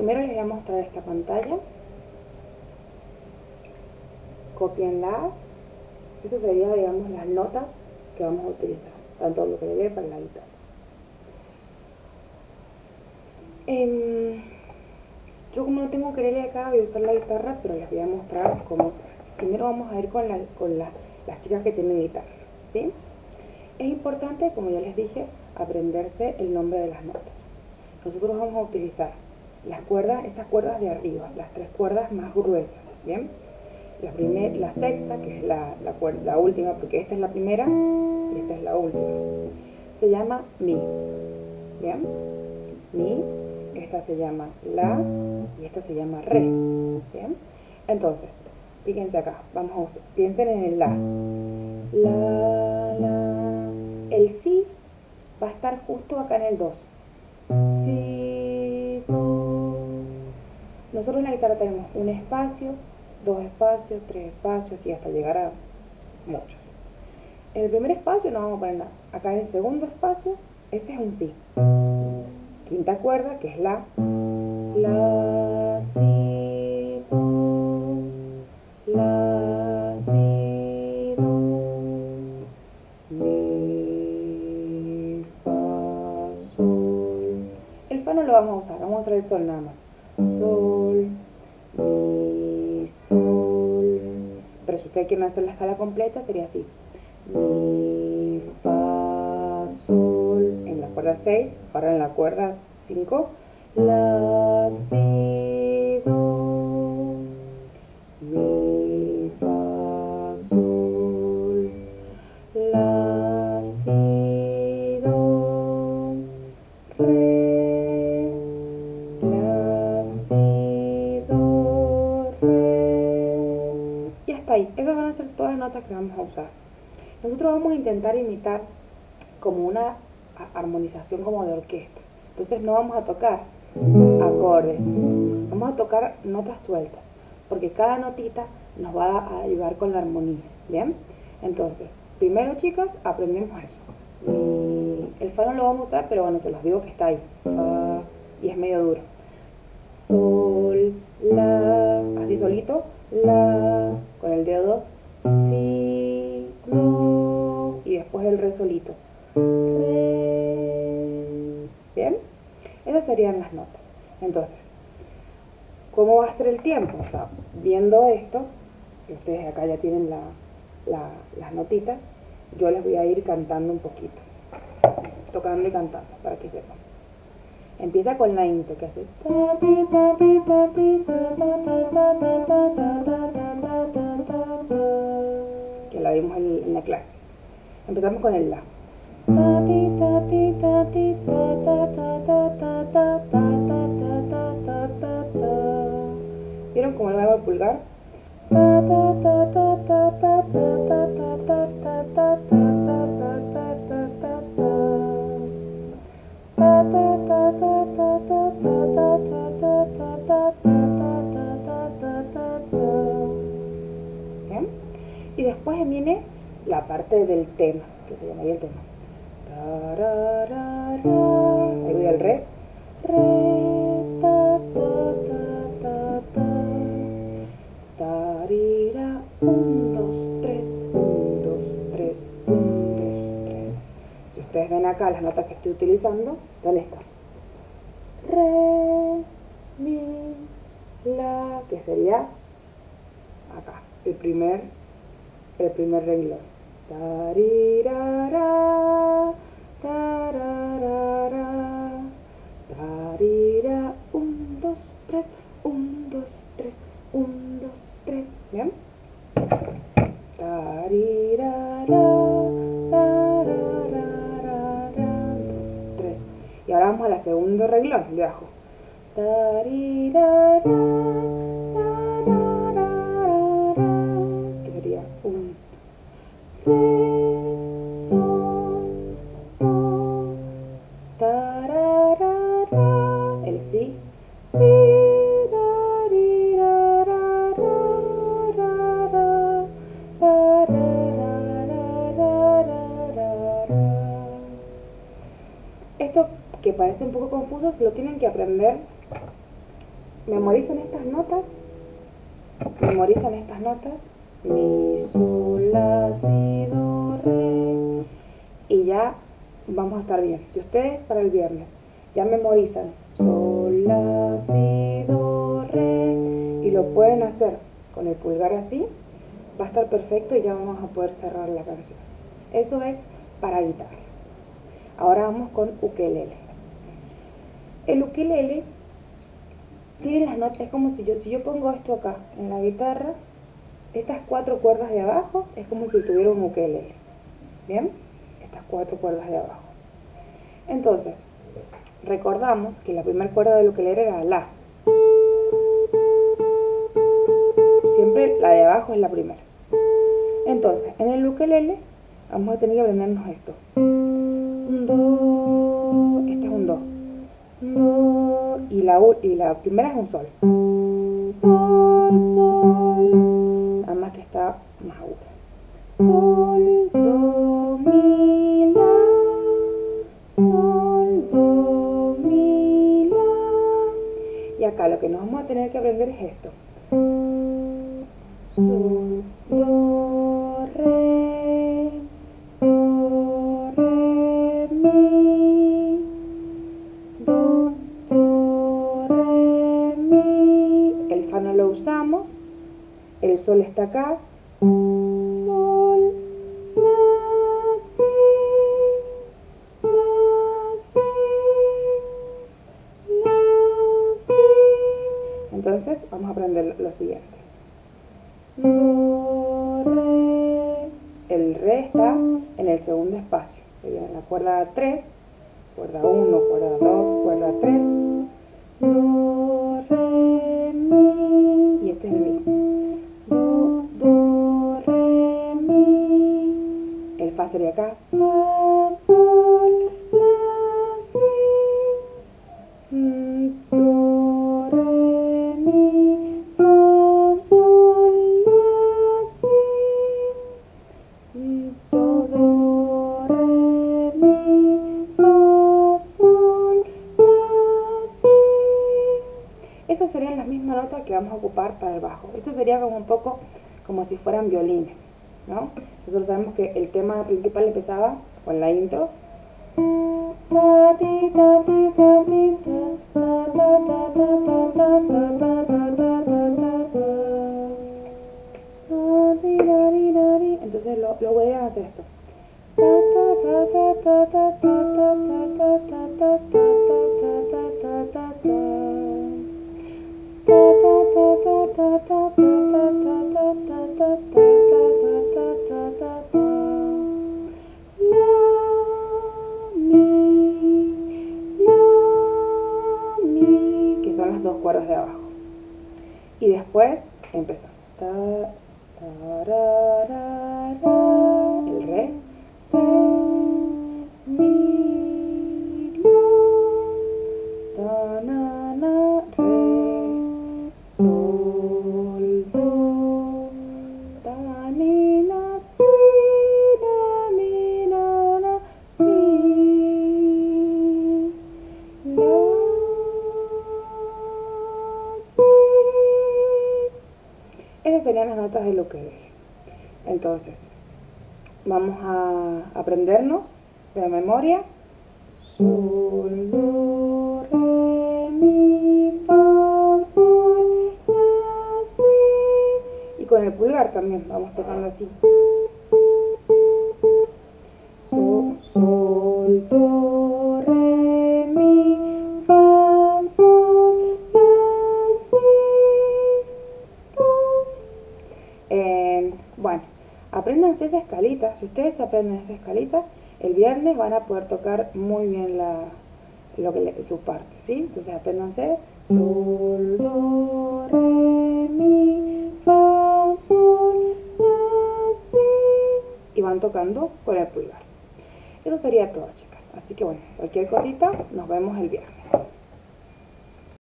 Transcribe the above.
primero les voy a mostrar esta pantalla. Copienlas. Eso sería, digamos, las notas que vamos a utilizar, tanto lo que le para la guitarra. Em, yo como no tengo querele acá, voy a usar la guitarra, pero les voy a mostrar cómo se hace. Primero vamos a ir con, con las chicas que tienen guitarra, ¿sí? Es importante, como ya les dije, aprenderse el nombre de las notas. Nosotros vamos a utilizar las cuerdas, estas cuerdas de arriba, las tres cuerdas más gruesas, ¿bien? La, la sexta, que es la, la, última, porque esta es la primera y esta es la última, se llama Mi, ¿bien? Mi, esta se llama La y esta se llama Re, ¿bien? Entonces, fíjense acá, vamos piensen en el La. La, La, el Si va a estar justo acá en el 2. Si. Nosotros en la guitarra tenemos un espacio, dos espacios, tres espacios y hasta llegar a muchos. En el primer espacio no vamos a poner nada. Acá en el segundo espacio, ese es un Si. Quinta cuerda, que es La. La, Si, Do. La, Si, Do. Mi, Fa, Sol. El Fa no lo vamos a usar, vamos a usar el Sol nada más. Sol, Mi, Sol. Pero si ustedes quieren hacer la escala completa, sería así. Mi, Fa, Sol. En la cuerda 6, ahora en la cuerda 5. La, Si, que vamos a usar. Nosotros vamos a intentar imitar como una armonización como de orquesta. Entonces no vamos a tocar acordes, vamos a tocar notas sueltas, porque cada notita nos va a ayudar con la armonía, ¿bien? Entonces, primero chicas, aprendemos eso. el fa no lo vamos a usar, pero bueno, se los digo que está ahí. Fa, y es medio duro. Sol, la, así solito, la, con el dedo 2, el re solito. ¿Bien? Esas serían las notas. Entonces, ¿cómo va a ser el tiempo? O sea, viendo esto, que ustedes acá ya tienen las notitas, yo les voy a ir cantando un poquito. Tocando y cantando, para que sepan. Empieza con la intro, que hace... Que la vimos en la clase. Empezamos con el La. ¿Vieron cómo le hago el pulgar? Y después viene la parte del tema, que se llama ahí el tema. Ahí voy al re. Re, ta, ta, ta, ta, ta. Tarira, un, dos, tres, un, dos, tres, un, dos, tres. Si ustedes ven acá las notas que estoy utilizando, dan esta. Re, mi, la, que sería acá, el primer, el primer renglón. Tarirara, tararara, tarira, un, dos, tres, un, dos, tres, un, dos, tres, ¿bien? Tarirara, tararara, dos, tres. Y ahora vamos a la segundo reglón de abajo. Parece un poco confuso se lo tienen que aprender memorizan estas notas, memorizan estas notas, mi, sol, la, si, do, re, y ya vamos a estar bien. Si ustedes para el viernes ya memorizan sol, la, si, do, re, y lo pueden hacer con el pulgar así, va a estar perfecto y ya vamos a poder cerrar la canción. Eso es para guitarra. Ahora vamos con ukelele. El ukelele tiene las notas, es como si yo, si yo pongo esto acá en la guitarra, estas cuatro cuerdas de abajo es como si tuviera un ukelele. ¿Bien? Estas cuatro cuerdas de abajo. Entonces, recordamos que la primera cuerda del ukelele era la. Siempre la de abajo es la primera. Entonces, en el ukelele vamos a tener que aprendernos esto. Y la, y la primera es un sol. Sol, sol. Nada más que está más aguda. Sol, do, mi, la. Sol, do, mi, la. Y acá lo que nos vamos a tener que aprender es esto. Sol, do, sol está acá. Sol, la, si, la, si, la, si. Entonces vamos a aprender lo siguiente. Do, re. El re está en el segundo espacio. Sería en la cuerda 3, cuerda 1, cuerda 2, cuerda 3. Do, que vamos a ocupar para el bajo. Esto sería como un poco como si fueran violines, ¿no? Nosotros sabemos que el tema principal empezaba con la intro. Ta, ti, ta, ti, ta, ti, ta, son las dos cuerdas de abajo. Y después empezamos. El re, Entonces, vamos a aprendernos de memoria. Sol, do, re, mi, fa, sol. Y con el pulgar también vamos tocando así. Si ustedes aprenden esa escalita, el viernes van a poder tocar muy bien la, lo que le- su parte, ¿sí? Entonces apréndanse sol, do, re, mi, fa, sol, si y van tocando con el pulgar. Eso sería todo, chicas. Así que bueno, cualquier cosita, nos vemos el viernes.